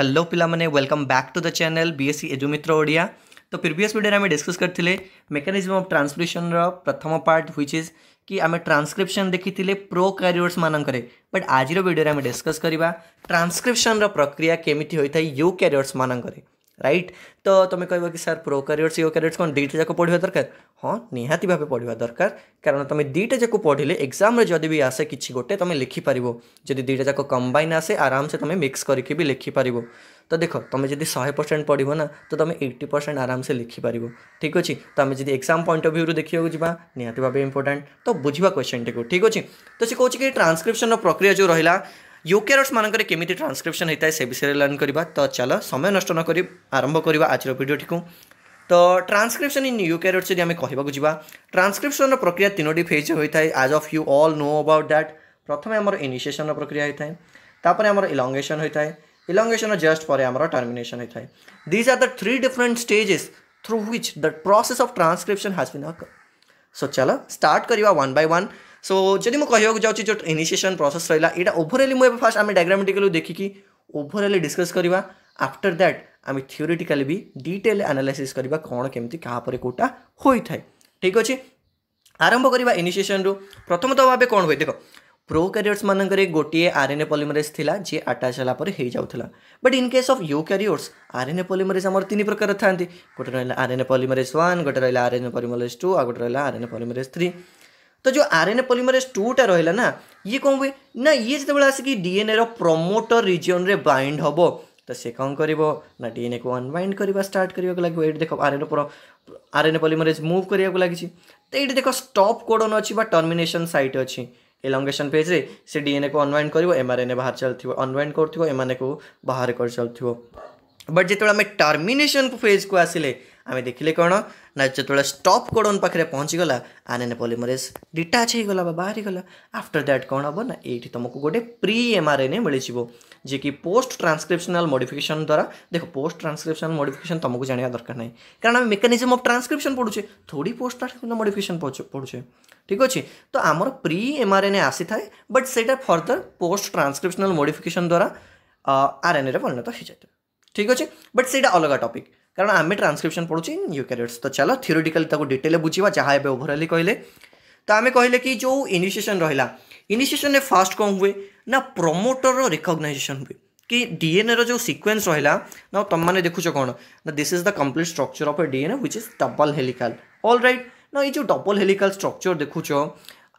hello पिलामने welcome back to the channel BSc Edumitra Odia तो previous video आम discuss करते mechanism of transcription प्रथम part हुई इज कि आम ट्रांसक्रिप्शन देखी प्रो कैरियर्स मानक बट आज भिडियो आम डिस्कस करवा ट्रांसक्रिप्शन रक्रिया केमी होता है यू क्यारिअर्स मानक રાઈટ તો તમે କହିବ କି ସାର୍ ପ୍ରୋକାରିଓଟ୍ସ ୟୁକାରିଓଟ୍ସ କ'ଣ ଦୁଇଟା ଯାକ ପଢ଼ିବା ଦରକାର ହଁ ନିହାତି ଭାବେ ପଢ଼ିବା ଦରକାର କାରଣ ତୁମେ ଦୁଇଟା ଯାକ ପଢ଼ିଲେ ଏକ୍ଜାମ୍ରେ ଯଦି ବି ଆସେ କିଛି ଗୋଟେ ତୁମେ ଲେଖିପାରିବ ଯଦି ଦୁଇଟା ଯାକ କମ୍ବାଇନ୍ ଆସେ ଆରାମସେ ତୁମେ ମିକ୍ସ କରିକି ବି ଲେଖିପାରିବ ତ ଦେଖ ତୁମେ ଯଦି ଶହେ ପରସେଣ୍ଟ ପଢ଼ିବ ନା ତ ତୁମେ ଏଇଟି ପରସେଣ୍ଟ ଆରାମସେ ଲେଖିପାରିବ ଠିକ୍ ଅଛି ତ ଆମେ ଯଦି ଏକ୍ଜାମ୍ ପଏଣ୍ଟ ଅଫ୍ ଭ୍ୟୁରୁ ଦେଖିବାକୁ ଯିବା ନିହାତି ଭାବେ ଇମ୍ପୋର୍ଟାଣ୍ଟ ତ ବୁଝିବା କ୍ୱେଶ୍ଚନ୍ଟିକୁ ଠିକ୍ ଅଛି ତ ସେ କହୁଛି କି ଟ୍ରାନ୍ସକ୍ରିପ୍ସନ୍ର ପ୍ରକ୍ରିୟା ଯେଉଁ ରହିଲା ୟୁକେରଟ୍ସ ମାନଙ୍କର କେମିତି ଟ୍ରାନ୍ସକ୍ରିପ୍ସନ୍ ହେଇଥାଏ ସେ ବିଷୟରେ ଲର୍ଣ୍ଣ କରିବା ତ ଚାଲ ସମୟ ନଷ୍ଟ ନକରି ଆରମ୍ଭ କରିବା ଆଜିର ଭିଡ଼ିଓଟିକୁ ତ ଟ୍ରାନ୍ସକ୍ରିପ୍ସନ୍ ଇନ୍ ୟୁ କ୍ୟାରିୟର୍ ଯଦି ଆମେ କହିବାକୁ ଯିବା ଟ୍ରାନ୍ସକ୍ରିପ୍ସନ୍ର ପ୍ରକ୍ରିୟା ତିନୋଟି ଫେଜ୍ରେ ହୋଇଥାଏ as of you all know about that ପ୍ରଥମେ ଆମର ଇନିସିଏସନ୍ର ପ୍ରକ୍ରିୟା ହୋଇଥାଏ ତାପରେ ଆମର ଇଲଙ୍ଗେସନ୍ ହୋଇଥାଏ ଇଲଙ୍ଗେସନ୍ ଜଷ୍ଟ ପରେ ଆମର ଟର୍ମିନେସନ୍ ହୋଇଥାଏ these are the three different stages through which the process of transcription has been occur so ଚାଲ ଷ୍ଟାର୍ଟ କରିବା ୱାନ୍ ବାଇ ୱାନ୍ सो जदि मुझे कहवाक जाऊँगी जो इनिसीएसन प्रोसेस रहा यहाँ ओभरअली मुझे फास्ट आम डायग्रामेटिकाली देखिकी ओभरअली डिस्कस करवा आफ्टर दैट आम थियोरीटिकाली भी डिटेल आनालीसीस करवा कौन केमती क्या कौटा होता है ठीक अच्छे आरंभ करवा इनिशन रु प्रथमतः भाव कौन हुए देख प्रो प्रोक्यारियोट्स मानक गोटे आरएनए पॉलीमरेज थिला जे अटैच होला पर हे जाउथला but in case of eukaryotes RNA polymerase आम तीन प्रकार था गोटे रहला आरएनए पलिमरेज 1 गोटे रहला आरएनए पॉलीमरेज 2 आ गोटे रहला आरएनए पलिमरेज थ्री ତ ଯେଉଁ ଆର୍ ଏନ୍ ଏ ପଲିମରେଜ୍ ଟୁଟା ରହିଲା ନା ଇଏ କ'ଣ ହୁଏ ନା ଇଏ ଯେତେବେଳେ ଆସିକି ଡିଏନ୍ଏର ପ୍ରମୋଟର ରିଜିଅନ୍ରେ ବାଇଣ୍ଡ ହେବ ତ ସେ କ'ଣ କରିବ ନା ଡିଏନ୍ଏକୁ ଅନବାଇଣ୍ଡ କରିବା ଷ୍ଟାର୍ଟ କରିବାକୁ ଲାଗିବ ଏଇଠି ଦେଖ R N R N A polymerase move କରିବାକୁ ଲାଗିଛି ତ ଏଇଠି ଦେଖ ଷ୍ଟପ୍ କୋଡ଼ନ୍ ଅଛି ବା ଟର୍ମିନେସନ୍ ସାଇଟ୍ ଅଛି ଇଲଙ୍ଗେସନ୍ ପେଜ୍ରେ ସେ ଡିଏନ୍ଏକୁ ଅନବାଇଣ୍ଡ କରିବ ଏମ୍ଆର୍ଏନ୍ଏ ବାହାର ଚାଲିଥିବ ଅନବାଇଣ୍ଡ କରୁଥିବ ଏମାନଙ୍କୁ ବାହାର କରି ଚାଲୁଥିବ ବଟ୍ ଯେତେବେଳେ ଆମେ ଟର୍ମିନେସନ୍ ଫେଜ୍କୁ ଆସିଲେ ଆମେ ଦେଖିଲେ କ'ଣ ନା ଯେତେବେଳେ ଷ୍ଟପ୍ କୋଡ଼ନ୍ ପାଖରେ ପହଞ୍ଚିଗଲା ଆର୍ ଏନ୍ ପଲିମରେଜ୍ ଡିଟାଚ୍ ହେଇଗଲା ବା ବାହାରିଗଲା ଆଫ୍ଟର ଦ୍ୟାଟ୍ କ'ଣ ହେବ ନା ଏଇଠି ତୁମକୁ ଗୋଟେ pre M R N A ମିଳିଯିବ ଯିଏକି ପୋଷ୍ଟ ଟ୍ରାନ୍ସକ୍ରିପ୍ସନାଲ୍ ମଡ଼ିଫିକେସନ୍ ଦ୍ୱାରା ଦେଖ ପୋଷ୍ଟ ଟ୍ରାନ୍ସକ୍ରିପ୍ସନାଲ୍ ମଡ଼ିଫିକେସନ୍ ତୁମକୁ ଜାଣିବା ଦରକାର ନାହିଁ କାରଣ ଆମେ ମେକାନିଜମ୍ ଅଫ୍ ଟ୍ରାନ୍ସକ୍ରିପ୍ସନ୍ ପଢ଼ୁଛେ ଥୋଡ଼ି ପୋଷ୍ଟ ଟ୍ରାନ୍ସକ୍ରିପ୍ସନାଲ୍ ମଡ଼ିଫିକେସନ୍ ପଢ଼ୁଛେ ଠିକ୍ ଅଛି ତ ଆମର pre M R N A ଆସିଥାଏ ବଟ୍ ସେଇଟା ଫର୍ଦର ପୋଷ୍ଟ ଟ୍ରାନ୍ସକ୍ରିପ୍ସନାଲ୍ ମଡ଼ିଫିକେସନ୍ ଦ୍ୱାରା ଆର୍ ଏନ୍ ଏରେ ପରିଣତ ହୋଇଯାଇଥାଏ ଠିକ୍ ଅଛି ବଟ୍ ସେଇଟା ଅଲଗା ଟପିକ୍ କାରଣ ଆମେ ଟ୍ରାନ୍ସକ୍ରିପ୍ସନ୍ ପଢ଼ୁଛି ଇନ୍ ୟୁକାରିଓଟ୍ସ ତ ଚାଲ ଥିଓରିଟିକାଲି ତାକୁ ଡିଟେଲ୍ରେ ବୁଝିବା ଯାହା ଏବେ ଓଭରାଲି କହିଲେ ତ ଆମେ କହିଲେ କି ଯେଉଁ ଇନିସିଏସନ୍ ରହିଲା ଇନିସିଏସନ୍ରେ ଫାଷ୍ଟ କ'ଣ ହୁଏ ନା ପ୍ରମୋଟରର ରିକଗ୍ନାଇଜେସନ୍ ହୁଏ କି ଡିଏନ୍ଏର ଯେଉଁ ସିକ୍ୱେନ୍ସ ରହିଲା ନା ତୁମମାନେ ଦେଖୁଛ କ'ଣ ନା this is the complete structure of a DNA which is double helical all right ନା ଏଇ ଯେଉଁ ଡବଲ୍ ହେଲିକାଲ୍ ଷ୍ଟ୍ରକ୍ଚର୍ ଦେଖୁଛ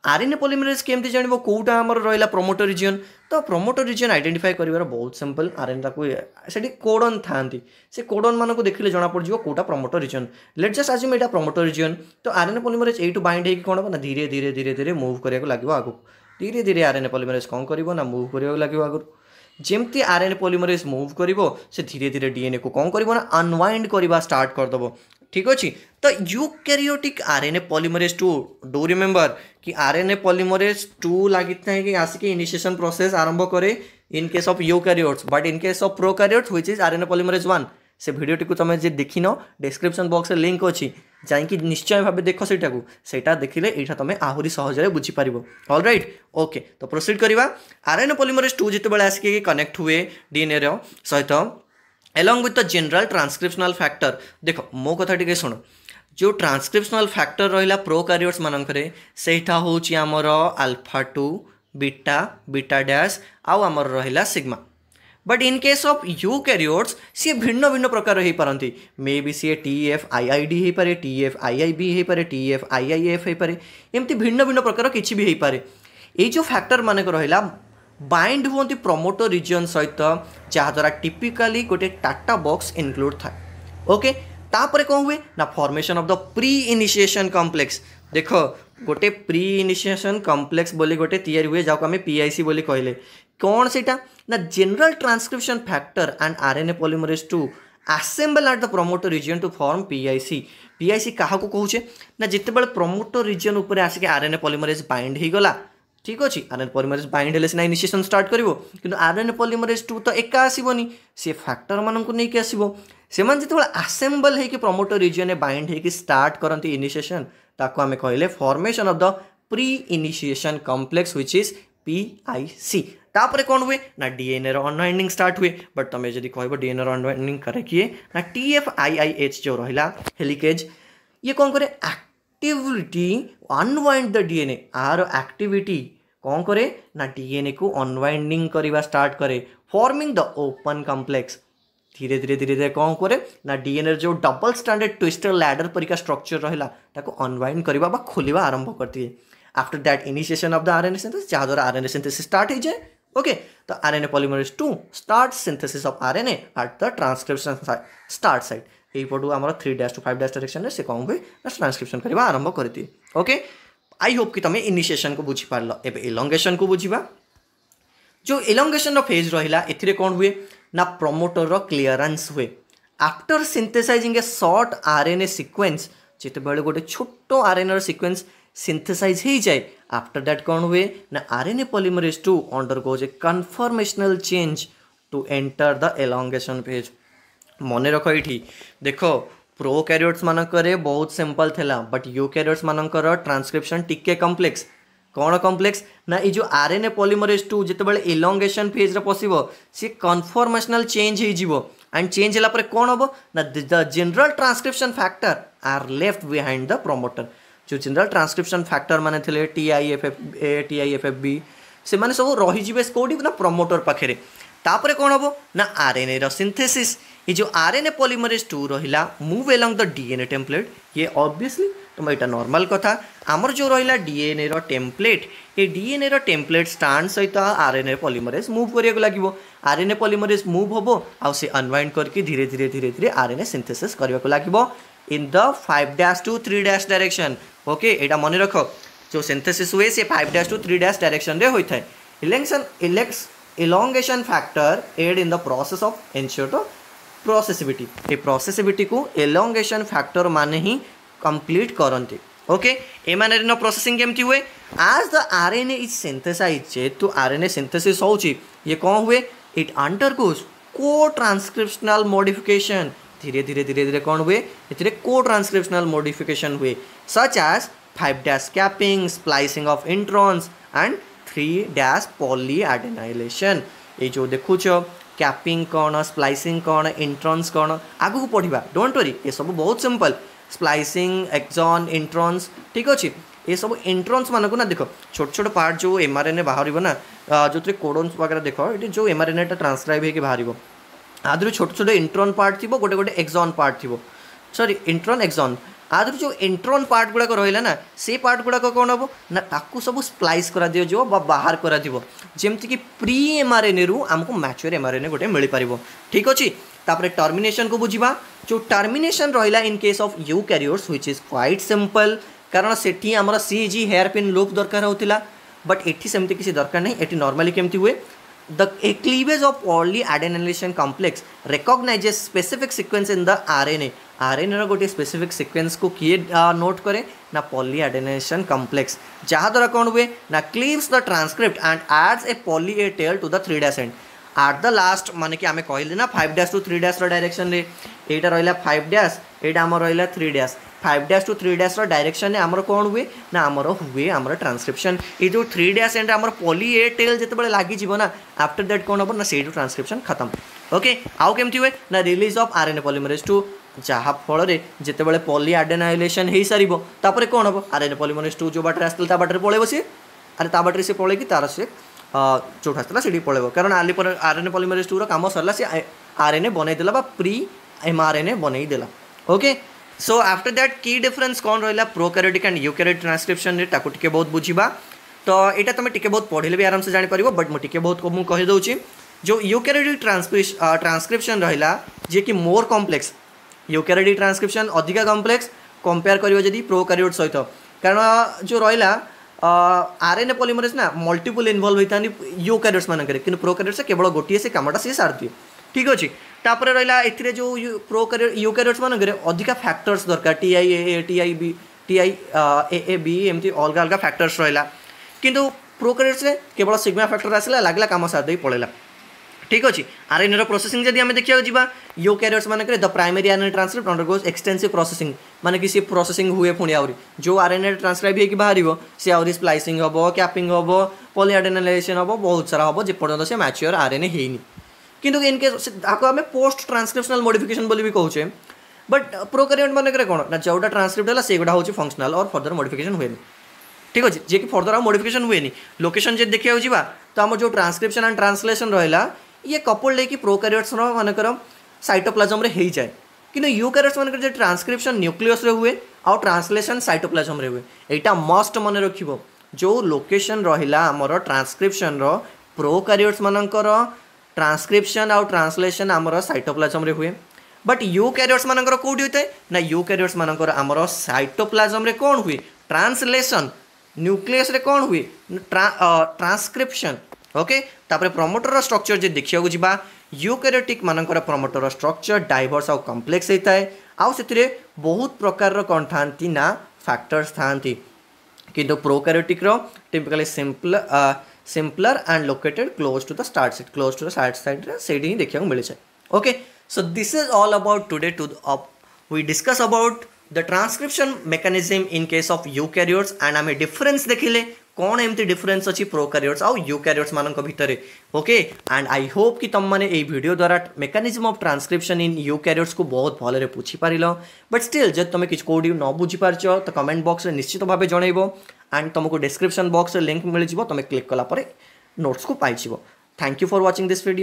ଆର୍ଏନ୍ଏ ପଲିମରେଜ୍ କେମିତି ଜାଣିବ କେଉଁଟା ଆମର ରହିଲା ପ୍ରମୋଟର ରିଜିଅନ୍ ତ ପ୍ରମୋଟର ରିଜିଅନ୍ ଆଇଡେଣ୍ଟିଫାଏ କରିବାର ବହୁତ ସିମ୍ପଲ୍ ଆର୍ଏନ୍ ତାକୁ ସେଠି କୋଡ଼ନ୍ ଥାନ୍ତି ସେ କୋଡ଼ନ୍ମାନଙ୍କୁ ଦେଖିଲେ ଜଣାପଡ଼ିଯିବ କେଉଁଟା promoter region let just assume ଏଇଟା ପ୍ରମୋଟର ରିଜିଅନ୍ ତ ଆର୍ଏନ୍ଏ ପଲିମରେଜ୍ ଏଇଠୁ ବାଇଣ୍ଡ ହେଇକି କ'ଣ ହେବ ନା ଧୀରେ ଧୀରେ ଧୀରେ ଧୀରେ ମୁଭ୍ କରିବାକୁ ଲାଗିବ ଆଗକୁ ଧୀରେ ଧୀରେ ଆର୍ଏନ୍ଏ ପଲିମରେଜ୍ କ'ଣ କରିବ ନା ମୁଭ୍ କରିବାକୁ ଲାଗିବ ଆଗରୁ ଯେମିତି ଆର୍ଏନ୍ଏ ପଲିମରେଜ୍ ମୁଭ୍ କରିବ ସେ ଧୀରେ ଧୀରେ ଡିଏନ୍ଏକୁ କ'ଣ କରିବ ନା ଅନୱାଇଣ୍ଡ କରିବା ଷ୍ଟାର୍ଟ କରିଦେବ ঠিক ଅଛି ତ eukaryotic RNA polymerase two do remember କି ଆର୍ଏନ୍ଏ ପଲିମରେଜ୍ ଟୁ ଲାଗିଥାଏ କି ଆସିକି ଇନିସିଏସନ୍ ପ୍ରୋସେସ୍ ଆରମ୍ଭ କରେ in case of eukaryotes but in case of prokaryotes which is RNA polymerase one ସେ ଭିଡ଼ିଓଟିକୁ ତୁମେ ଯେ ଦେଖିନ ଡେସ୍କ୍ରିପ୍ସନ୍ ବକ୍ସରେ ଲିଙ୍କ୍ ଅଛି ଯାଇକି ନିଶ୍ଚୟ ଭାବେ ଦେଖ ସେଇଟାକୁ ସେଇଟା ଦେଖିଲେ ଏଇଟା ତୁମେ ଆହୁରି ସହଜରେ ବୁଝିପାରିବ ଅଲ୍ ରାଇଟ୍ ଓକେ ତ ପ୍ରୋସିଡ଼ କରିବା ଆର୍ଏନ୍ଏ ପଲିମରେଜ୍ ଟୁ ଯେତେବେଳେ ଆସିକି କନେକ୍ଟ ହୁଏ ଡିଏନ୍ଏର ସହିତ along with the general transcriptional factor देख मो कथा टे शुण जो ट्रांसक्रिप्सनाल फैक्टर रहा प्रो मानकर मानक हूँ आमर alpha two beta beta dash आउ आमर रहा sigma but in case of eukaryotes सी भिन्न भिन्न प्रकार हो पारती may B C T F I I D हो पारे टी आई आई बी हो पारे T F I I F हो पारे एमती भिन्न भिन्न प्रकार किसी भी हो पारे ये जो फैक्टर मानक रहा ବାଇଣ୍ଡ ହୁଅନ୍ତି ପ୍ରମୋଟର ରିଜିଅନ୍ ସହିତ ଯାହାଦ୍ୱାରା ଟିପିକାଲି ଗୋଟେ ଟାଟା ବକ୍ସ ଇନକ୍ଲୁଡ଼ ଥାଏ ଓକେ ତାପରେ କ'ଣ ହୁଏ ନା formation of the pre initiation complex ଦେଖ ଗୋଟେ ପ୍ରି ଇନିସିଏସନ୍ କମ୍ପ୍ଲେକ୍ସ ବୋଲି ଗୋଟେ ତିଆରି ହୁଏ ଯାହାକୁ ଆମେ ପି ଆଇ ସି ବୋଲି କହିଲେ କ'ଣ ସେଇଟା ନା general transcription factor and R N A polymerase to assemble at the promoter region to form P I C P I C କାହାକୁ କହୁଛେ ନା ଯେତେବେଳେ ପ୍ରମୋଟର ରିଜିଅନ୍ ଉପରେ ଆସିକି ଆର୍ ଏନ୍ ଏ ପଲିମରେଜ୍ ବାଇଣ୍ଡ ହେଇଗଲା ঠিক ଅଛି ଆର୍ ଏନ୍ ପଲିମରେଜ୍ ବାଇଣ୍ଡ ହେଲେ ସିନା ଇନିସିଏସନ୍ ଷ୍ଟାର୍ଟ କରିବ କିନ୍ତୁ ଆର୍ ଏନ୍ ପଲିମରେଜ୍ ଟୁ ତ ଏକା ଆସିବନି ସେ ଫ୍ୟାକ୍ଟରମାନଙ୍କୁ ନେଇକି ଆସିବ ସେମାନେ ଯେତେବେଳେ ଆସେମ୍ବଲ୍ ହେଇକି ପ୍ରମୋଟର ରିଜିଅନ୍ରେ ବାଇଣ୍ଡ ହେଇକି ଷ୍ଟାର୍ଟ କରନ୍ତି ଇନିସିଏସନ୍ ତାକୁ ଆମେ କହିଲେ formation of the pre initiation complex which is P I C ତାପରେ କ'ଣ ହୁଏ ନା ଡିଏନ୍ଏର ଅନୱାଇଣ୍ଡିଂ ଷ୍ଟାର୍ଟ ହୁଏ ବଟ୍ ତୁମେ ଯଦି କହିବ ଡିଏନ୍ଏର ଅନୱାଇଣ୍ଡିଂ କରେ କିଏ ନା T F I I H ଯେଉଁ ରହିଲା ହେଲିକେଜ୍ ଇଏ କ'ଣ କରେ act activity unwind the DNA R activity କ'ଣ କରେ ନା ଡିଏନ୍ଏକୁ ଅନୱାଇଣ୍ଡିଂ କରିବା ଷ୍ଟାର୍ଟ କରେ ଫର୍ମିଂ ଦ ଓପନ୍ କମ୍ପ୍ଲେକ୍ସ ଧୀରେ ଧୀରେ ଧୀରେ ଧୀରେ କ'ଣ କରେ ନା ଡିଏନ୍ଏର ଯେଉଁ ଡବଲ୍ ଷ୍ଟାଣ୍ଡାର୍ଡ଼ ଟ୍ୱିଷ୍ଟର ଲ୍ୟାଡର ପରିକା ଷ୍ଟ୍ରକ୍ଚର ରହିଲା ତାକୁ ଅନୱାଇଣ୍ଡ କରିବା ବା ଖୋଲିବା ଆରମ୍ଭ କରିଦିଏ after that initiation of the R N A synthesis ଯାହାଦ୍ୱାରା R N A synthesis start ହେଇଯାଏ ओके तो R N A polymerase two start synthesis of R N A at the transcription start site ଏଇପଟୁ ଆମର three dash to five dash ଡାଇରେକ୍ସନ୍ରେ ସେ କ'ଣ ହୁଏ ନା transcription କରିବା ଆରମ୍ଭ କରିଦିଏ ଓକେ ଆଇ ହୋପ୍ କି ତୁମେ ଇନିସିଏସନ୍କୁ ବୁଝିପାରିଲ ଏବେ ଇଲଙ୍ଗେସନ୍କୁ ବୁଝିବା ଯେଉଁ ଇଲଙ୍ଗେସନ୍ର ଫେଜ୍ ରହିଲା ଏଥିରେ କ'ଣ ହୁଏ ନା ପ୍ରମୋଟରର କ୍ଲିୟରାନ୍ସ ହୁଏ after synthesizing a short R N A sequence ଯେତେବେଳେ ଗୋଟେ ଛୋଟ ଆର୍ ଏନ୍ ଏର ସିକ୍ୱେନ୍ସ ସିନ୍ଥେସାଇଜ ହେଇଯାଏ ଆଫ୍ଟର ଦ୍ୟାଟ୍ କ'ଣ ହୁଏ ନା R N A polymerase two undergoes a conformational change to enter the elongation phase मन रख ये देख प्रो क्यारिट्स मानक बहुत सिंपल थी बट यू क्यारिट्स मानक ट्रांसक्रिप्शन टिके कम्प्लेक्स कौन कम्प्लेक्स ना ये R N A polymerase two जिते बड़े इलंगेसन फेज्रे पशो सी कनफर्मेसनाल चेज हो एंड चेंज हो कौन हम ना the general transcription factor are left behind the promoter जो जेनराल ट्रांसक्रिप्शन फैक्टर मैंने T I F F A T I F F B से सब रही कौटी ना प्रमोटर पाखे तापर कौन हम ना आर एन ए रिंथेसी ये जो R N A polymerase to रहा move along the DNA template ये अब्विस्ली तुम यहाँ नर्माल कथा आमर जो रहा डीएनए रेम्प्लेट ये डीएनए रेम्प्लेट स्टाण सहित R N A polymerase move करने लगे R N A polymerase move हम आनवैंड करके धीरे धीरे धीरे धीरे आर एन ए सिंथेसीस करवाक लगे in the five dash to three dash direction okay यहाँ मन रख जो सिंथेसीस हुए सी five dash to three dash direction होता है इलेक्शन इलेक्स elongation factor aid in the process of ensure the processivity ए processivity को elongation फैक्टर मान ही complete करते ओके ए मैंने दिन प्रोसेसिंग केमती हुए as the R N A is synthesize जेहेतु आर एन ए सिंथेसीस ये कौन हुए इट अंडरगोज को ट्रांसक्रिप्सनाल मोडिफिकेसन धीरे धीरे धीरे धीरे कौन हुए ये को ट्रांसक्रिप्सनाल मोडिफिकेसन हुए such as five dash capping splicing of introns and 3 dash polyadenylation এই ଯେଉଁ ଦେଖୁଛ କ୍ୟାପିଂ କ'ଣ ସ୍ପ୍ଲାଇସିଂ କ'ଣ ଇଣ୍ଟ୍ରନ୍ସ କ'ଣ ଆଗକୁ ପଢ଼ିବା ଡୋଣ୍ଟ ୱରି ଏସବୁ ବହୁତ ସିମ୍ପଲ୍ ସ୍ପ୍ଲାଇସିଂ ଏକ୍ସନ୍ ଇଣ୍ଟ୍ରନ୍ସ ଠିକ୍ ଅଛି ଏସବୁ ଇଣ୍ଟ୍ରନ୍ସ ମାନଙ୍କୁ ନା ଦେଖ ଛୋଟ ଛୋଟ ପାର୍ଟ ଯେଉଁ ଏମ୍ ଆର୍ ଏନ୍ ଏ ବାହାରିବ ନା ଯେଉଁଥିରେ କୋଡ଼ନ୍ସ ବଗେରା ଦେଖ ଏଠି ଯେଉଁ ଏମ୍ ଆର୍ ଏନ୍ ଏଟା ଟ୍ରାନ୍ସକ୍ରାଇବ୍ ହେଇକି ବାହାରିବ ଆଦରୁ ଛୋଟ ଛୋଟ ଇଣ୍ଟ୍ରନ୍ ପାର୍ଟ ଥିବ ଗୋଟେ ଗୋଟେ ଏକ୍ସନ୍ ପାର୍ଟ ଥିବ ସରି ଇଣ୍ଟ୍ରନ୍ ଏକ୍ସନ୍ आदर जो इंट्रोन पार्ट गुड़ाक रहा से पार्ट गुड़ाक कौन हम ना ताकू सब स्प्लैस कर बाहर करमती pre M R N A रु आमको mature M R N A गोटे मिल पार ठीक अच्छे तापर टर्मिनेसन को बुझा जो टर्मिनेसन रहा in case of eukaryotes which is quite simple कारण से आमर C G hairpin loop दरकार होता बट ये सेमती किसी दरकार नहीं ये नर्माली केमती हुए The cleavage of early adenylation complex recognizes specific sequence in the RNA ଆରଏନ୍ଏର ଗୋଟିଏ ସ୍ପେସିଫିକ୍ ସିକ୍ୱେନ୍ସକୁ କିଏ ନୋଟ୍ କରେ ନା ପଲି ଆଡେନେସନ୍ କମ୍ପ୍ଲେକ୍ସ ଯାହାଦ୍ୱାରା କ'ଣ ହୁଏ ନା clips the transcript and adds a poly A tail to the three dash end at the last ମାନେ କି ଆମେ କହିଲେ ନା five dash to three dash ଡାଇରେକ୍ସନ୍ରେ ଏଇଟା ରହିଲା ଫାଇଭ୍ ଡ୍ୟାସ୍ ଏଇଟା ଆମର ରହିଲା three dash five dash to three dash ଡାଇରେକ୍ସନ୍ରେ ଆମର କ'ଣ ହୁଏ ନା ଆମର ହୁଏ ଆମର ଟ୍ରାନ୍ସକ୍ରିପ୍ସନ୍ ଏ ଯେଉଁ ଥ୍ରୀ ଡ୍ୟାସ୍ ଏଣ୍ଡ ଆମର ପଲି ଏ ଟେଲ୍ ଯେତେବେଳେ ଲାଗିଯିବ ନା ଆଫ୍ଟର ଦ୍ୟାଟ୍ କ'ଣ ହେବ ନା ସେଇଠୁ ଟ୍ରାନ୍ସକ୍ରିପ୍ସନ୍ ଖତମ ଓକେ ଆଉ କେମିତି ହୁଏ ନା release of R N polymerase two ଯାହାଫଳରେ ଯେତେବେଳେ ପଲି ଆଡେନାଇଲେସନ୍ ହୋଇସାରିବ ତାପରେ କ'ଣ ହେବ ଆର୍ ଏନ୍ ପଲିମରେଜ୍ ଟୁ ଯେଉଁ ବାଟରେ ଆସିଥିଲା ତା ବାଟରେ ପଳେଇବ ସିଏ ଆରେ ତା ବାଟରେ ସିଏ ପଳେଇକି ତା'ର ସିଏ ଯେଉଁଠୁ ଆସିଥିଲା ସେଠିକି ପଳେଇବ କାରଣ ଆଲି ଆର୍ ଏନ୍ ପଲିମରେଜ୍ ଟୁର କାମ ସରିଲା ସିଏ ଆର୍ ଏନ୍ ଏ ବନେଇଦେଲା ବା pre M R N A ବନେଇଦେଲା okay so after that की डिफरेन्स कौन रहा प्रोक्यारिटिक एंड यूक्यारिट ट्रांसक्रिप्शन टे बहुत बुझा तो यहाँ तुम टे बहुत पढ़े भी आराम से जापर बट मुझे बहुत मुझे कहीदे जो यूक्यारिटिक ट्रांसक्रिप्शन रहा जे कि मोर कम्प्लेक्स ୟୁକାରିଓଟିକ୍ ଟ୍ରାନ୍ସକ୍ରିପ୍ସନ୍ ଅଧିକା କମ୍ପ୍ଲେକ୍ସ କମ୍ପେୟାର୍ କରିବ ଯଦି ପ୍ରୋ ପ୍ରୋକାରିଓଟ୍ ସହିତ କାରଣ ଯେଉଁ ରହିଲା ଆର୍ ଏନ୍ ଏ ପଲିମରେଜ୍ ନା ମଲ୍ଟିପୁଲ୍ ଇନଭଲ୍ଭ ହୋଇଥାନ୍ତି ୟୁକାରିଓଟ୍ସ ମାନଙ୍କରେ କିନ୍ତୁ ପ୍ରୋକାରିଓଟ୍ସ କେବଳ ଗୋଟିଏ ସେ କାମଟା ସିଏ ସାରିଦିଏ ଠିକ୍ ଅଛି ତାପରେ ରହିଲା ଏଥିରେ ଯେଉଁ ପ୍ରୋ ପ୍ରୋକାରିଓ ୟୁକାରିଓଟ୍ସ ମାନଙ୍କରେ ଅଧିକା ଫ୍ୟାକ୍ଟର୍ସ ଦରକାର T I A A T I B T I A A B ଏମିତି ଅଲଗା ଅଲଗା ଫ୍ୟାକ୍ଟର୍ସ ରହିଲା କିନ୍ତୁ ପ୍ରୋ ପ୍ରୋକାରିଓଟ୍ସରେ କେବଳ ସିଗ୍ମା ଫ୍ୟାକ୍ଟର୍ ଆସିଲା ଲାଗିଲା କାମ ସାରିଦେଇ ପଳେଇଲା ठीक अच्छे आर एन रोसेंग जब आम देखा जा यो क्यारियर्स मैं the primary R N transcript undergoes extensive processing मैंने कि सी प्रोसेसिंग हुए पुणी आहरी जो आर एन ए ट्रांसक्राइब होगी बाहर सी आहरी स्प्लाइसिंग हम क्यापिंग हम पलियाडेनालाइजेसन हम बहुत सारा हम जपर्त से मैच्योर आर एन ए होनी इनकेस आम पोस्ट ट्रांसक्रिप्सनाल मोडिकेसन भी कहे बट प्रोकारियोट मानक कौन ना जोटा ट्रांसक्रिप्ट है सेगुड़ा हूँ फंक्शनाल और फर्दर मोडिकेसन हुए ठीक अच्छे जे कि फर्दर आउ मोडिकेसन हुए लोकेशन जब देखा जा तो आम जो ट्रांसक्रिप्शन एंड ट्रांसलेसन रहा ये कपल लेकिन प्रोकारीयट्स मनक सैटोप्लाजम हो जाए कि यू यूकारीयट्स मानक ट्रांसक्रिप्शन न्यूक्लियस हुए आउ ट्रांसलेसन सैटोप्लाजम हुए यहाँ मस्ट मन रखी जो लोकेशन रहा आमर ट्रांसक्रिप्शन रोकारीयट्स मानकर ट्रांसक्रिप्शन आउ ट्रांसलेसन आम सैटोप्लाजम हुए बट यू क्यारिट्स मानक कौटी ना यू क्यारिट्स मानक आम सैटोप्लाजम कौन हुए ट्रांसलेसन न्यूक्लियस कौन हुए ट्रांसक्रिप्शन ओके ତାପରେ ପ୍ରମୋଟରର ଷ୍ଟ୍ରକ୍ଚର ଯଦି ଦେଖିବାକୁ ଯିବା ୟୁକାରିଓଟିକ୍ ମାନଙ୍କର ପ୍ରମୋଟରର ଷ୍ଟ୍ରକ୍ଚର ଡାଇଭର୍ସ ଆଉ କମ୍ପ୍ଲେକ୍ସ ହେଇଥାଏ ଆଉ ସେଥିରେ ବହୁତ ପ୍ରକାରର କ'ଣ ଥାନ୍ତି ନା ଫ୍ୟାକ୍ଟର୍ସ ଥାନ୍ତି କିନ୍ତୁ ପ୍ରୋକାରିଓଟିକ୍ର typically simple ସିମ୍ପଲର and located close to the start site close to the start ସାଇଟ୍ରେ ସେଇଠି ହିଁ ଦେଖିବାକୁ ମିଳିଯାଏ okay so this is all about today to of we discuss about the transcription mechanism in case of eukaryotes and आम difference देखिले कौन difference अच्छी pro છે आउ यू યુકેરિયોટ્સ માનક भितर ओके एंड आई होप कि तुम मैंने भिडियो द्वारा mechanism of transcription in eukaryotes को बहुत भलरे बुझीपार बट स्टिल जब तुम कि कौटी न बुझीपार तो कमेंट बक्स में निश्चित भाव जन एंड तुमको डिस्क्रिप्शन बक्स लिंक मिल तुम क्लिक कलापर नोट्स को five thank you for watching this video